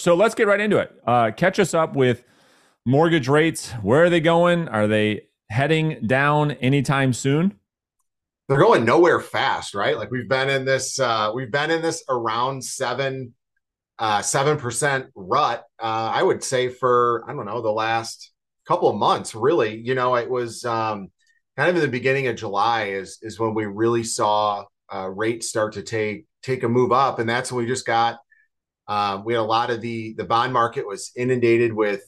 So let's get right into it. Uh, catch us up with mortgage rates. Where are they going? Are they heading down anytime soon? They're going nowhere fast, right? Like we've been in this, uh, we've been in this around seven, uh, seven percent rut. Uh, I would say for I don't know the last couple of months, really. You know, it was um, kind of in the beginning of July is is when we really saw uh, rates start to take take a move up, and that's when we just got um, we had a lot of the the bond market was inundated with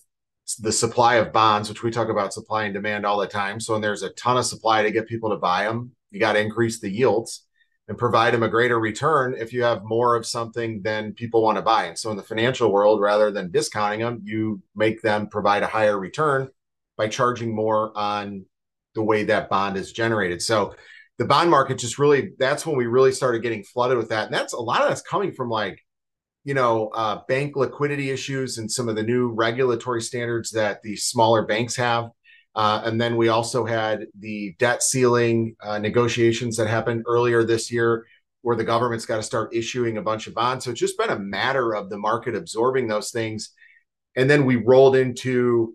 the supply of bonds, which we talk about supply and demand all the time. So when there's a ton of supply to get people to buy them, you got to increase the yields and provide them a greater return if you have more of something than people want to buy. And so in the financial world, rather than discounting them, you make them provide a higher return by charging more on the way that bond is generated. So the bond market just really that's when we really started getting flooded with that. And that's a lot of that's coming from like you know, uh, bank liquidity issues and some of the new regulatory standards that the smaller banks have. Uh, and then we also had the debt ceiling uh, negotiations that happened earlier this year, where the government's got to start issuing a bunch of bonds. So it's just been a matter of the market absorbing those things. And then we rolled into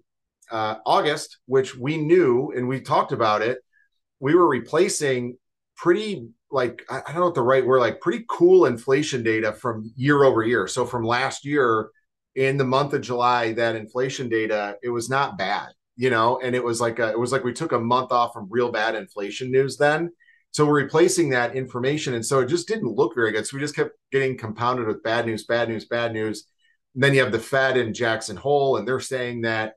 uh, August, which we knew and we talked about it. We were replacing pretty like I don't know what the right word like pretty cool inflation data from year over year. So from last year in the month of July, that inflation data it was not bad, you know, and it was like a, it was like we took a month off from real bad inflation news then. So we're replacing that information, and so it just didn't look very good. So we just kept getting compounded with bad news, bad news, bad news. And then you have the Fed and Jackson Hole, and they're saying that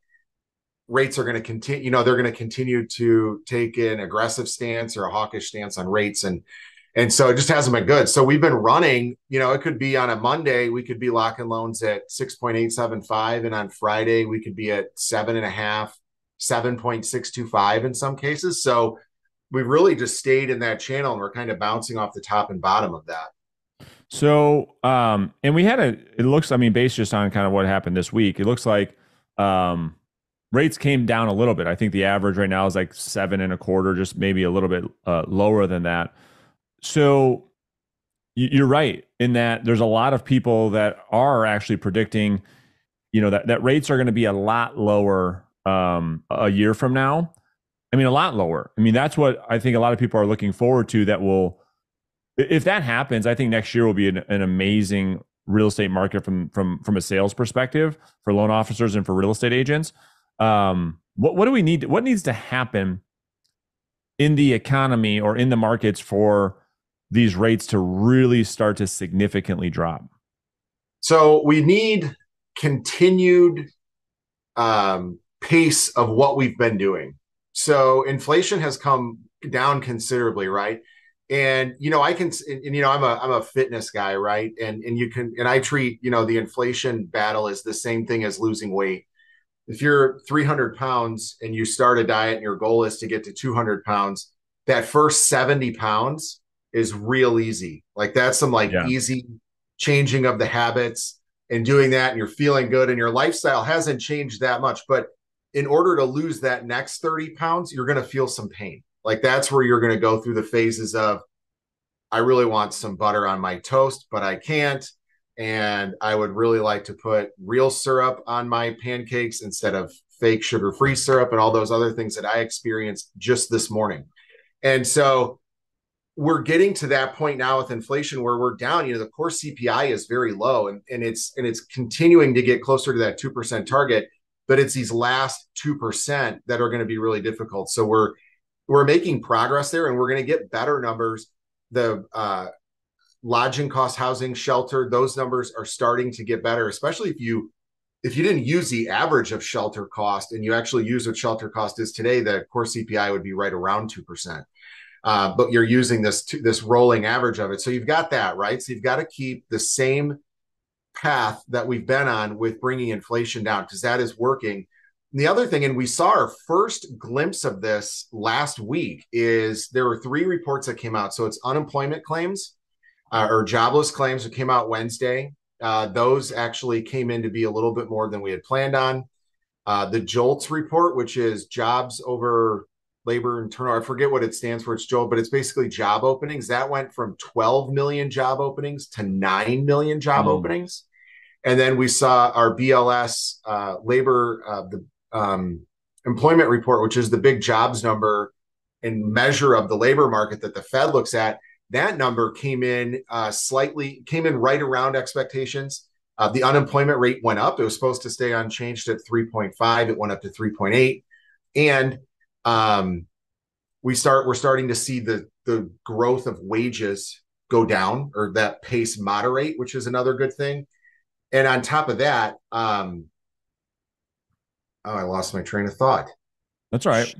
rates are going to continue, you know, they're going to continue to take an aggressive stance or a hawkish stance on rates. And and so it just hasn't been good. So we've been running, you know, it could be on a Monday, we could be locking loans at 6.875. And on Friday, we could be at seven and a half, 7.625 in some cases. So we've really just stayed in that channel and we're kind of bouncing off the top and bottom of that. So, um, and we had a, it looks, I mean, based just on kind of what happened this week, it looks like, um, rates came down a little bit. I think the average right now is like seven and a quarter, just maybe a little bit uh, lower than that. So you're right in that there's a lot of people that are actually predicting, you know, that, that rates are going to be a lot lower um, a year from now. I mean, a lot lower. I mean, that's what I think a lot of people are looking forward to. That will, if that happens, I think next year will be an, an amazing real estate market from from from a sales perspective for loan officers and for real estate agents. Um, what what do we need? What needs to happen in the economy or in the markets for these rates to really start to significantly drop? So we need continued um, pace of what we've been doing. So inflation has come down considerably, right? And you know, I can, and, and, you know, I'm a I'm a fitness guy, right? And and you can, and I treat you know the inflation battle as the same thing as losing weight if you're 300 pounds and you start a diet and your goal is to get to 200 pounds, that first 70 pounds is real easy. Like that's some like yeah. easy changing of the habits and doing that, and you're feeling good, and your lifestyle hasn't changed that much. But in order to lose that next 30 pounds, you're going to feel some pain. Like that's where you're going to go through the phases of, I really want some butter on my toast, but I can't and I would really like to put real syrup on my pancakes instead of fake sugar free syrup and all those other things that I experienced just this morning. And so we're getting to that point now with inflation where we're down, you know, the core CPI is very low and, and it's and it's continuing to get closer to that 2% target, but it's these last 2% that are going to be really difficult. So we're we're making progress there and we're going to get better numbers. The uh, lodging cost, housing, shelter, those numbers are starting to get better, especially if you if you didn't use the average of shelter cost and you actually use what shelter cost is today, the core CPI would be right around two percent. Uh, but you're using this this rolling average of it, so you've got that right. So you've got to keep the same path that we've been on with bringing inflation down because that is working. And the other thing, and we saw our first glimpse of this last week, is there were three reports that came out. So it's unemployment claims, uh, or jobless claims that came out Wednesday. Uh, those actually came in to be a little bit more than we had planned on. Uh, the JOLTS report, which is jobs over labor and turnover, I forget what it stands for. It's JOLT, but it's basically job openings. That went from 12 million job openings to 9 million job mm. openings. And then we saw our BLS uh, labor, uh, the um, employment report, which is the big jobs number and measure of the labor market that the Fed looks at. That number came in uh, slightly, came in right around expectations. Uh, the unemployment rate went up. It was supposed to stay unchanged at 3.5. It went up to 3.8, and um, we start we're starting to see the the growth of wages go down or that pace moderate, which is another good thing. And on top of that, um, oh, I lost my train of thought. That's right.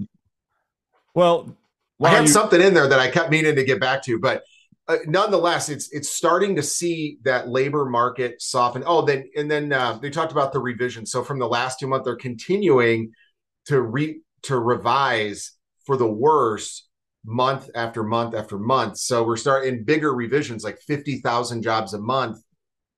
Well, I had you- something in there that I kept meaning to get back to, but uh, nonetheless, it's it's starting to see that labor market soften. Oh, then and then uh, they talked about the revision. So from the last two months, they're continuing to re to revise for the worse month after month after month. So we're starting bigger revisions, like fifty thousand jobs a month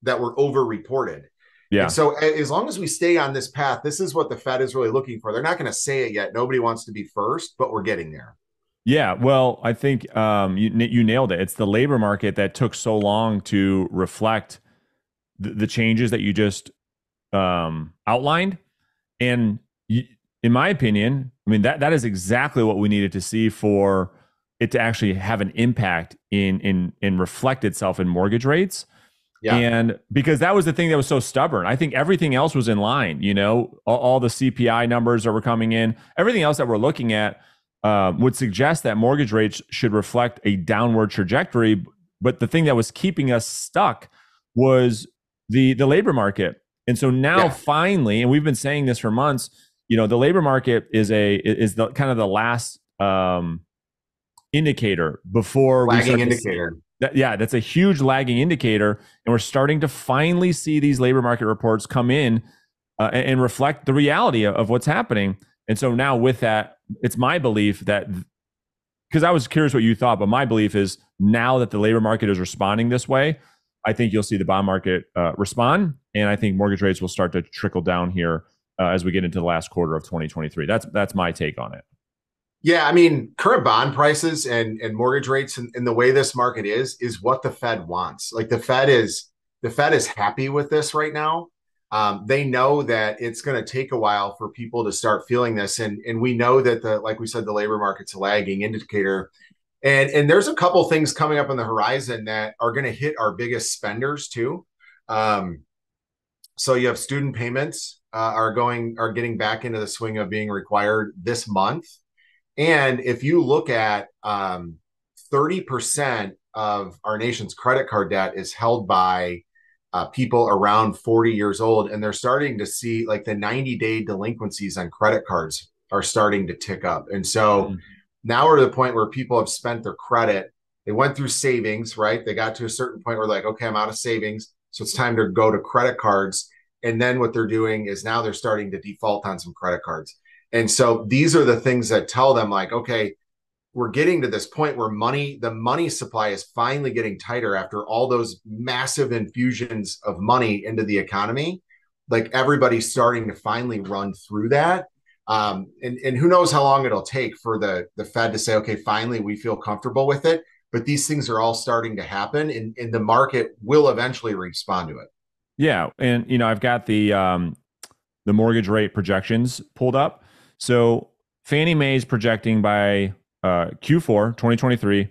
that were over reported. Yeah. And so as long as we stay on this path, this is what the Fed is really looking for. They're not going to say it yet. Nobody wants to be first, but we're getting there. Yeah, well, I think um, you you nailed it. It's the labor market that took so long to reflect the, the changes that you just um, outlined, and you, in my opinion, I mean that that is exactly what we needed to see for it to actually have an impact in in in reflect itself in mortgage rates. Yeah. And because that was the thing that was so stubborn. I think everything else was in line, you know, all, all the CPI numbers that were coming in, everything else that we're looking at uh, would suggest that mortgage rates should reflect a downward trajectory. But the thing that was keeping us stuck was the the labor market. And so now yeah. finally, and we've been saying this for months, you know, the labor market is a is the kind of the last um, indicator before lagging indicator. That, yeah, that's a huge lagging indicator, and we're starting to finally see these labor market reports come in uh, and, and, reflect the reality of, of what's happening. And so now, with that, it's my belief that because I was curious what you thought, but my belief is now that the labor market is responding this way, I think you'll see the bond market uh, respond, and I think mortgage rates will start to trickle down here uh, as we get into the last quarter of 2023. That's that's my take on it. Yeah, I mean, current bond prices and and mortgage rates and, and the way this market is is what the Fed wants. Like the Fed is the Fed is happy with this right now. Um, they know that it's going to take a while for people to start feeling this, and and we know that the like we said, the labor market's a lagging indicator, and and there's a couple things coming up on the horizon that are going to hit our biggest spenders too. Um, so you have student payments uh, are going are getting back into the swing of being required this month. And if you look at um, 30% of our nation's credit card debt is held by uh, people around 40 years old, and they're starting to see like the 90 day delinquencies on credit cards are starting to tick up. And so mm-hmm. now we're to the point where people have spent their credit. They went through savings, right? They got to a certain point where, like, okay, I'm out of savings. So it's time to go to credit cards. And then what they're doing is now they're starting to default on some credit cards. And so these are the things that tell them, like, okay, we're getting to this point where money, the money supply is finally getting tighter after all those massive infusions of money into the economy. Like everybody's starting to finally run through that. Um, and, and who knows how long it'll take for the, the Fed to say, okay, finally we feel comfortable with it. But these things are all starting to happen and, and the market will eventually respond to it. Yeah, and you know, I've got the um, the mortgage rate projections pulled up. So Fannie Mae is projecting by uh, Q4 2023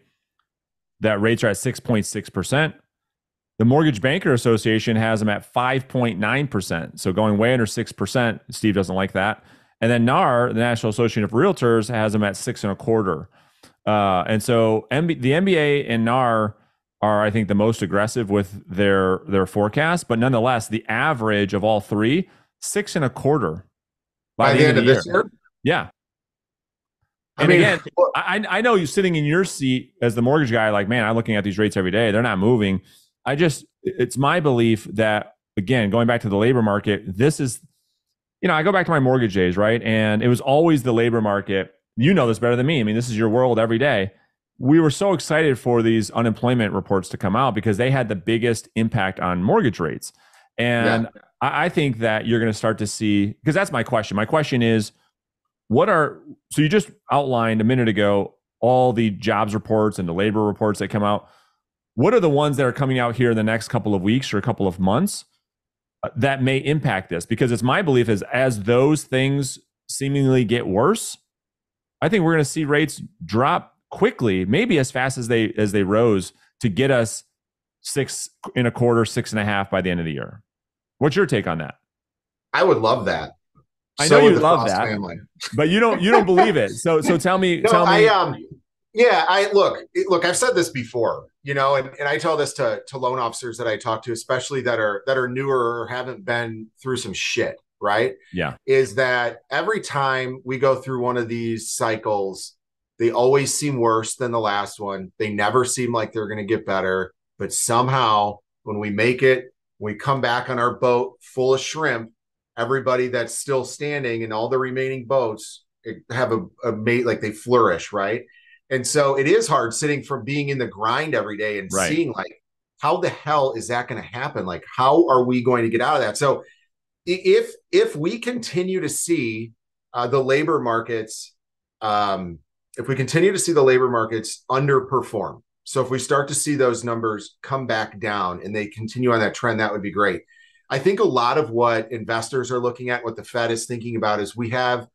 that rates are at 6.6%. The Mortgage Banker Association has them at 5.9%. So going way under 6%. Steve doesn't like that. And then NAR, the National Association of Realtors, has them at six and a quarter. Uh, and so MB, the MBA and NAR are, I think, the most aggressive with their their forecast. But nonetheless, the average of all three, six and a quarter by, by the, the, end, of, of this year. year. Yeah. I and mean, again, I, I know you sitting in your seat as the mortgage guy, like, man, I'm looking at these rates every day. They're not moving. I just, it's my belief that, again, going back to the labor market, this is, you know, I go back to my mortgage days, right? And it was always the labor market. You know this better than me. I mean, this is your world every day we were so excited for these unemployment reports to come out because they had the biggest impact on mortgage rates. And yeah. I, I think that you're going to start to see, because that's my question. My question is, what are, so you just outlined a minute ago all the jobs reports and the labor reports that come out. What are the ones that are coming out here in the next couple of weeks or a couple of months? uh, that may impact this because it's my belief is as those things seemingly get worse, I think we're going to see rates drop quickly, maybe as fast as they as they rose to get us six and a quarter, six and a half by the end of the year. What's your take on that? I would love that. I know you love that, family. but you don't you don't believe it. So so tell me, no, tell me. I, um, yeah, I look look. I've said this before, you know, and, and I tell this to to loan officers that I talk to, especially that are that are newer or haven't been through some shit. Right? Yeah. Is that every time we go through one of these cycles, they always seem worse than the last one. They never seem like they're going to get better. But somehow, when we make it, we come back on our boat full of shrimp, everybody that's still standing and all the remaining boats have a, a mate like they flourish, right? And so it is hard sitting from being in the grind every day and right. seeing like how the hell is that going to happen? Like how are we going to get out of that? So if if we continue to see uh, the labor markets um, if we continue to see the labor markets underperform, so if we start to see those numbers come back down and they continue on that trend, that would be great. I think a lot of what investors are looking at, what the Fed is thinking about, is we have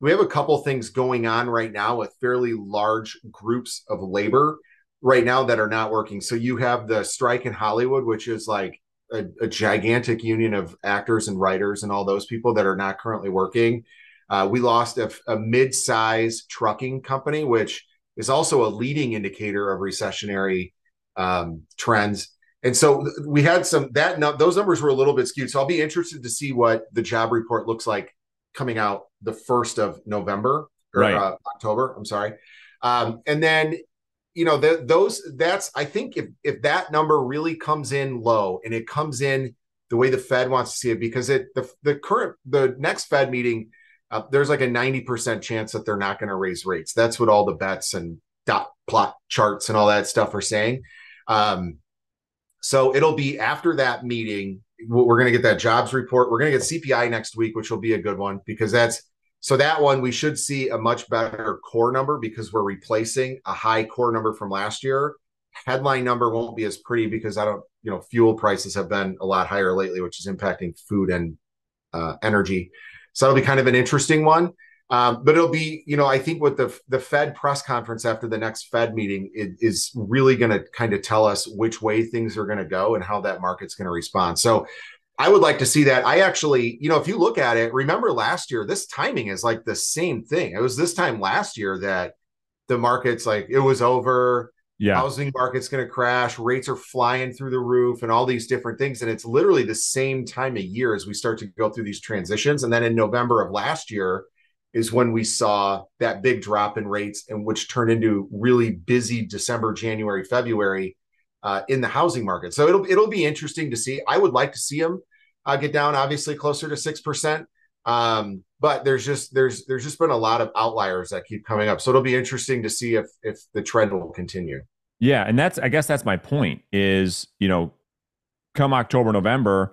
we have a couple things going on right now with fairly large groups of labor right now that are not working. So you have the strike in Hollywood, which is like a, a gigantic union of actors and writers and all those people that are not currently working. Uh, we lost a, a mid-size trucking company, which is also a leading indicator of recessionary um, trends. And so we had some that those numbers were a little bit skewed. So I'll be interested to see what the job report looks like coming out the first of November or right. uh, October. I'm sorry. Um, and then you know the, those that's I think if if that number really comes in low and it comes in the way the Fed wants to see it because it the the current the next Fed meeting uh, there's like a 90% chance that they're not going to raise rates. That's what all the bets and dot plot charts and all that stuff are saying. Um, so it'll be after that meeting. We're going to get that jobs report. We're going to get CPI next week, which will be a good one because that's so that one we should see a much better core number because we're replacing a high core number from last year. Headline number won't be as pretty because I don't, you know, fuel prices have been a lot higher lately, which is impacting food and uh, energy. So that'll be kind of an interesting one. Um, but it'll be, you know, I think with the the Fed press conference after the next Fed meeting it is really going to kind of tell us which way things are going to go and how that market's going to respond. So I would like to see that. I actually, you know, if you look at it, remember last year, this timing is like the same thing. It was this time last year that the markets like it was over yeah. housing market's going to crash rates are flying through the roof and all these different things and it's literally the same time of year as we start to go through these transitions and then in november of last year is when we saw that big drop in rates and which turned into really busy december january february uh, in the housing market so it'll it'll be interesting to see i would like to see them uh, get down obviously closer to 6% um, but there's just there's there's just been a lot of outliers that keep coming up. So it'll be interesting to see if if the trend will continue. Yeah, and that's I guess that's my point is, you know, come October, November,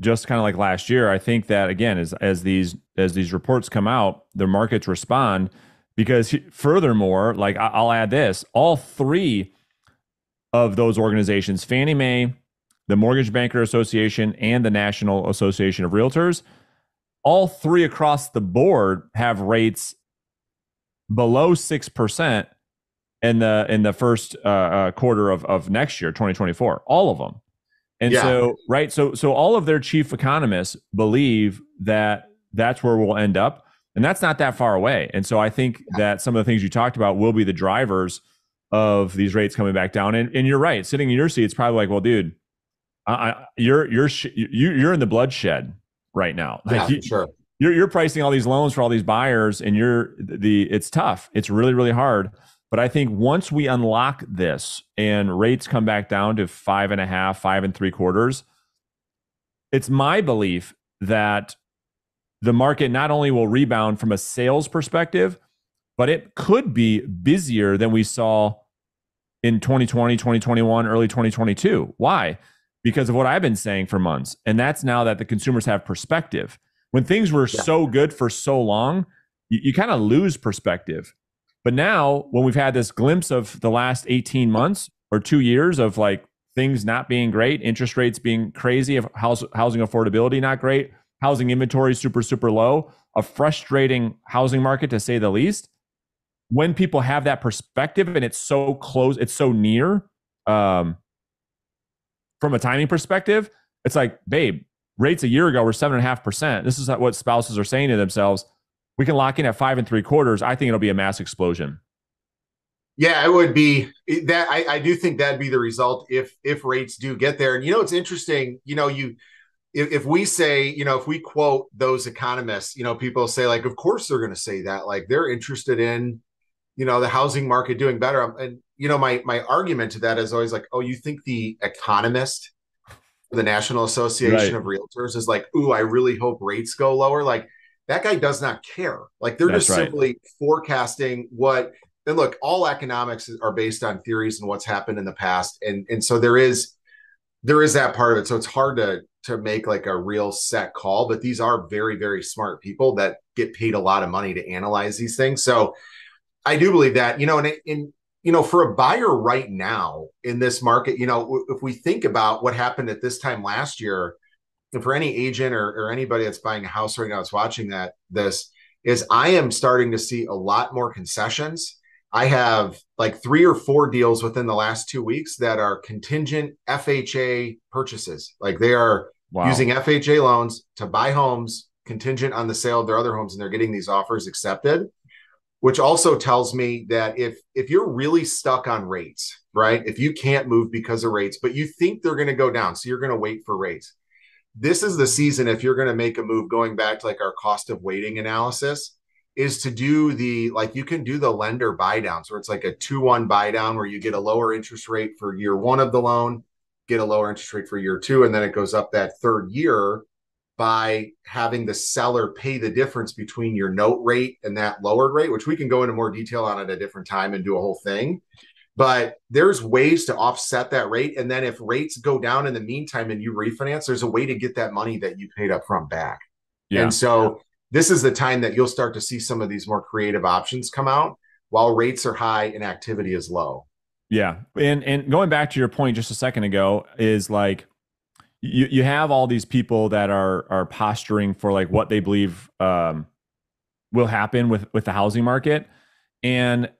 just kind of like last year, I think that again as as these as these reports come out, the markets respond because furthermore, like I'll add this, all three of those organizations, Fannie Mae, the Mortgage Banker Association, and the National Association of Realtors, all three across the board have rates below 6% in the in the first uh, uh, quarter of, of next year 2024 all of them and yeah. so right so so all of their chief economists believe that that's where we'll end up and that's not that far away and so i think that some of the things you talked about will be the drivers of these rates coming back down and, and you're right sitting in your seat it's probably like well dude I, I, you're you're you, you're in the bloodshed right now. Like yeah, you, sure. You're you're pricing all these loans for all these buyers, and you're the it's tough. It's really really hard. But I think once we unlock this and rates come back down to five and a half, five and three quarters, it's my belief that the market not only will rebound from a sales perspective, but it could be busier than we saw in 2020, 2021, early 2022. Why? because of what I've been saying for months. And that's now that the consumers have perspective. When things were yeah. so good for so long, you, you kind of lose perspective. But now, when we've had this glimpse of the last 18 months or two years of like things not being great, interest rates being crazy, of housing affordability not great, housing inventory super, super low, a frustrating housing market to say the least. When people have that perspective and it's so close, it's so near, um, from a timing perspective, it's like, babe, rates a year ago were seven and a half percent. This is what spouses are saying to themselves. We can lock in at five and three quarters. I think it'll be a mass explosion. Yeah, it would be that. I, I do think that'd be the result if if rates do get there. And you know, it's interesting. You know, you if, if we say, you know, if we quote those economists, you know, people say like, of course they're going to say that. Like they're interested in, you know, the housing market doing better. Um, and you know, my my argument to that is always like, oh, you think the economist, the National Association right. of Realtors, is like, ooh, I really hope rates go lower. Like that guy does not care. Like they're That's just right. simply forecasting what and look, all economics are based on theories and what's happened in the past, and and so there is there is that part of it. So it's hard to to make like a real set call, but these are very very smart people that get paid a lot of money to analyze these things. So I do believe that you know, and in you know, for a buyer right now in this market, you know, if we think about what happened at this time last year, and for any agent or, or anybody that's buying a house right now that's watching that this is I am starting to see a lot more concessions I have like three or four deals within the last two weeks that are contingent FHA purchases. Like they are wow. using FHA loans to buy homes contingent on the sale of their other homes, and they're getting these offers accepted. Which also tells me that if if you're really stuck on rates, right? If you can't move because of rates, but you think they're going to go down, so you're going to wait for rates. This is the season if you're going to make a move. Going back to like our cost of waiting analysis, is to do the like you can do the lender buy downs where it's like a two one buy down where you get a lower interest rate for year one of the loan, get a lower interest rate for year two, and then it goes up that third year by having the seller pay the difference between your note rate and that lowered rate, which we can go into more detail on at a different time and do a whole thing. But there's ways to offset that rate. And then if rates go down in the meantime and you refinance, there's a way to get that money that you paid up front back. Yeah. And so this is the time that you'll start to see some of these more creative options come out while rates are high and activity is low. Yeah. And and going back to your point just a second ago is like you you have all these people that are are posturing for like what they believe um, will happen with with the housing market and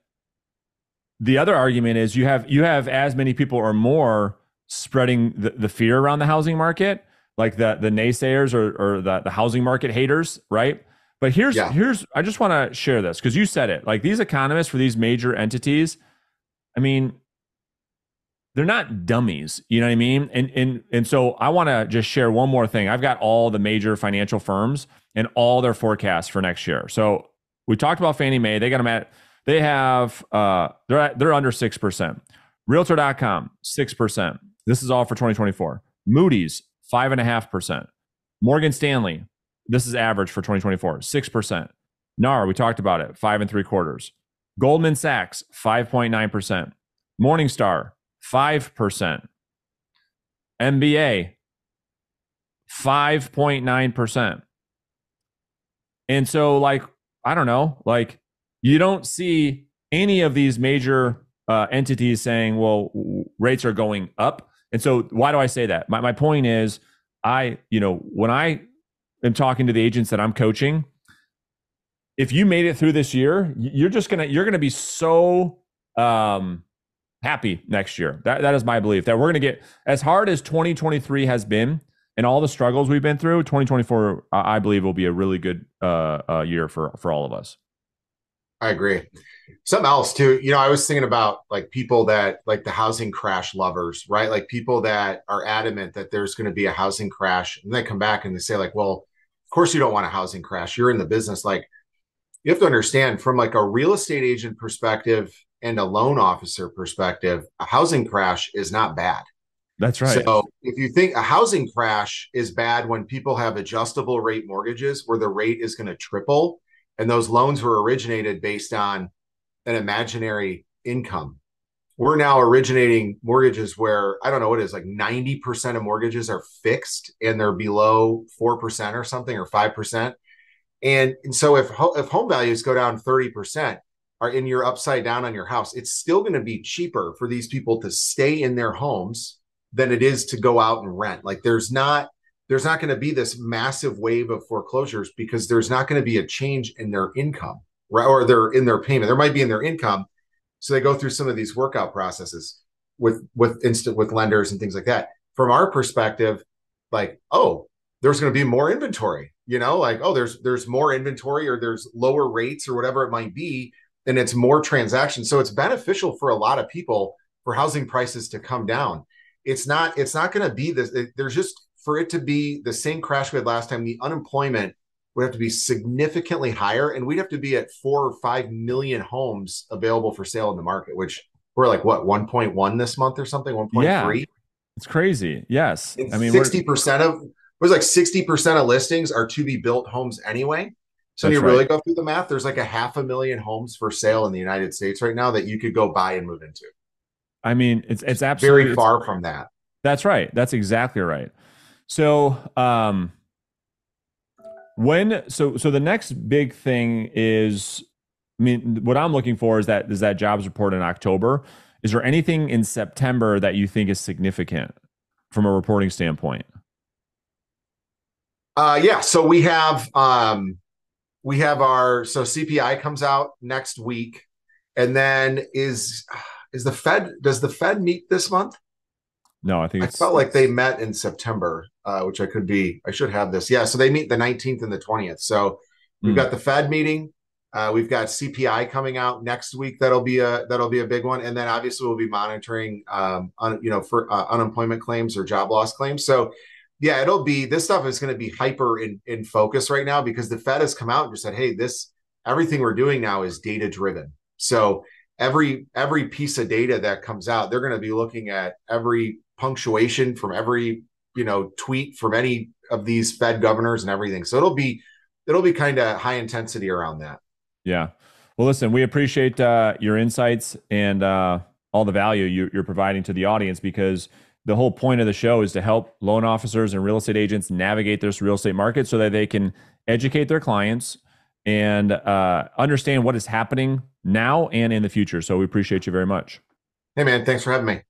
the other argument is you have you have as many people or more spreading the, the fear around the housing market like the the naysayers or or the, the housing market haters, right? But here's yeah. here's I just want to share this because you said it. Like these economists for these major entities, I mean, they're not dummies. You know what I mean? And and and so I want to just share one more thing. I've got all the major financial firms and all their forecasts for next year. So we talked about Fannie Mae. They got them at they have uh they're at, they're under six percent. Realtor.com six percent. This is all for 2024. Moody's 5.5%. Morgan Stanley, this is average for 2024, 6%. NAR, we talked about it, five and three quarters. Goldman Sachs, 5.9%. Morningstar, 5%. MBA, 5.9%. And so, like, I don't know, like, you don't see any of these major uh, entities saying, well, rates are going up. And so why do I say that? My, my point is I, you know, when I am talking to the agents that I'm coaching, if you made it through this year, you're just gonna you're gonna be so um happy next year. That that is my belief that we're gonna get as hard as 2023 has been and all the struggles we've been through. 2024, I believe, will be a really good uh, uh, year for for all of us. I agree. Something else too, you know, I was thinking about like people that like the housing crash lovers, right? Like people that are adamant that there's going to be a housing crash, and they come back and they say like, "Well, of course you don't want a housing crash. You're in the business." Like, you have to understand from like a real estate agent perspective and a loan officer perspective, a housing crash is not bad. That's right. So if you think a housing crash is bad when people have adjustable rate mortgages where the rate is going to triple and those loans were originated based on an imaginary income. We're now originating mortgages where I don't know what it is like 90% of mortgages are fixed and they're below 4% or something or 5%. And, and so if if home values go down 30% are in your upside down on your house, it's still going to be cheaper for these people to stay in their homes than it is to go out and rent. Like there's not there's not going to be this massive wave of foreclosures because there's not going to be a change in their income, right? Or they're in their payment. There might be in their income. So they go through some of these workout processes with with instant with lenders and things like that. From our perspective, like, oh, there's going to be more inventory, you know, like, oh, there's there's more inventory or there's lower rates or whatever it might be, and it's more transactions. So it's beneficial for a lot of people for housing prices to come down. It's not it's not going to be this. It, there's just for it to be the same crash we had last time, the unemployment would have to be significantly higher, and we'd have to be at four or five million homes available for sale in the market, which we're like what 1.1 this month or something, 1.3. Yeah, it's crazy. Yes, and I mean 60 percent of it was like 60 percent of listings are to be built homes anyway. So when you really go through the math, there's like a half a million homes for sale in the United States right now that you could go buy and move into. I mean, it's it's absolutely very far from that. That's right. That's exactly right. So, um, when so so the next big thing is, I mean, what I'm looking for is that is that jobs report in October. Is there anything in September that you think is significant from a reporting standpoint? Uh, yeah. So we have um, we have our so CPI comes out next week, and then is is the Fed does the Fed meet this month? No, I think I felt like they met in September, uh, which I could be. I should have this. Yeah, so they meet the 19th and the 20th. So we've mm. got the Fed meeting. Uh, we've got CPI coming out next week. That'll be a that'll be a big one, and then obviously we'll be monitoring, um, un, you know, for uh, unemployment claims or job loss claims. So, yeah, it'll be this stuff is going to be hyper in in focus right now because the Fed has come out and just said, hey, this everything we're doing now is data driven. So every every piece of data that comes out, they're going to be looking at every punctuation from every you know tweet from any of these Fed governors and everything. So it'll be it'll be kind of high intensity around that. Yeah. Well, listen, we appreciate uh, your insights and uh, all the value you, you're providing to the audience because the whole point of the show is to help loan officers and real estate agents navigate this real estate market so that they can educate their clients and uh, understand what is happening now and in the future. So we appreciate you very much. Hey, man. Thanks for having me.